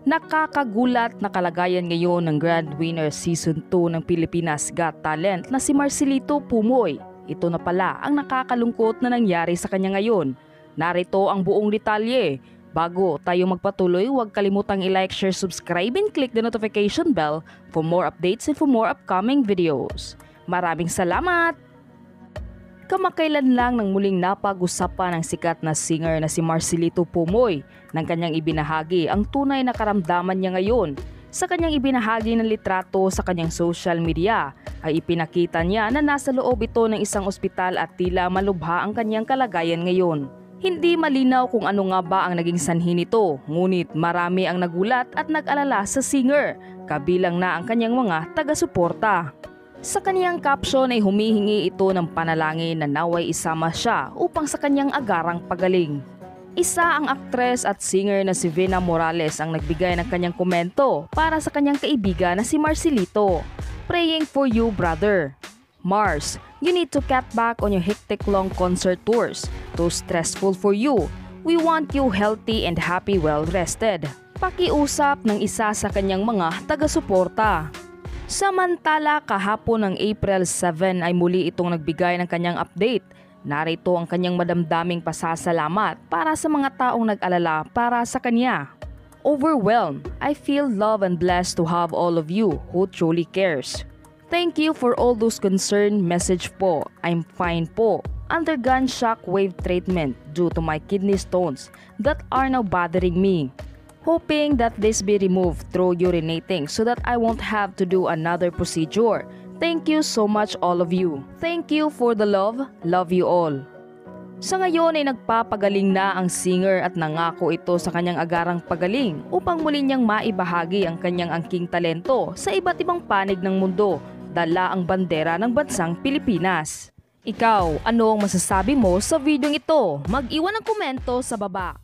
Nakakagulat na kalagayan ngayon ng Grand Winner Season 2 ng Pilipinas Got Talent na si Marcelito Pumoy. Ito na pala ang nakakalungkot na nangyari sa kanya ngayon. Narito ang buong detalye. Bago tayo magpatuloy, huwag kalimutang i-like, share, subscribe, and click the notification bell for more updates and for more upcoming videos. Maraming salamat! Kamakailan lang nang muling napag-usapan ng sikat na singer na si Marcelito Pumoy nang kanyang ibinahagi ang tunay na karamdaman niya ngayon. Sa kanyang ibinahagi ng litrato sa kanyang social media ay ipinakita niya na nasa loob ito ng isang ospital at tila malubha ang kanyang kalagayan ngayon. Hindi malinaw kung ano nga ba ang naging sanhi nito, ngunit marami ang nagulat at nag-alala sa singer, kabilang na ang kanyang mga taga-suporta. Sa kaniyang caption ay humihingi ito ng panalangin na naway isama siya upang sa kanyang agarang pagaling. Isa ang aktres at singer na si Vina Morales ang nagbigay ng kanyang komento para sa kanyang kaibigan na si Marcelito. Praying for you brother. Mars, you need to cut back on your hectic long concert tours. Too stressful for you. We want you healthy and happy well rested. Pakiusap ng isa sa kanyang mga taga-suporta. Samantala, kahapon ng April 7 ay muli itong nagbigay ng kanyang update. Narito ang kanyang madamdaming pasasalamat para sa mga taong nag-alala para sa kanya. Overwhelmed, I feel love and blessed to have all of you who truly cares. Thank you for all those concerned message po. I'm fine po. Undergone shockwave treatment due to my kidney stones that are now bothering me hoping that this be removed through urinating so that I won't have to do another procedure. Thank you so much all of you. Thank you for the love. Love you all. Sa ngayon ay nagpapagaling na ang singer at nangako ito sa kanyang agarang pagaling upang muli niyang maibahagi ang kanyang angking talento sa iba't ibang panig ng mundo, dala ang bandera ng bansang Pilipinas. Ikaw, ano ang masasabi mo sa videong ito? Mag-iwan ng komento sa baba.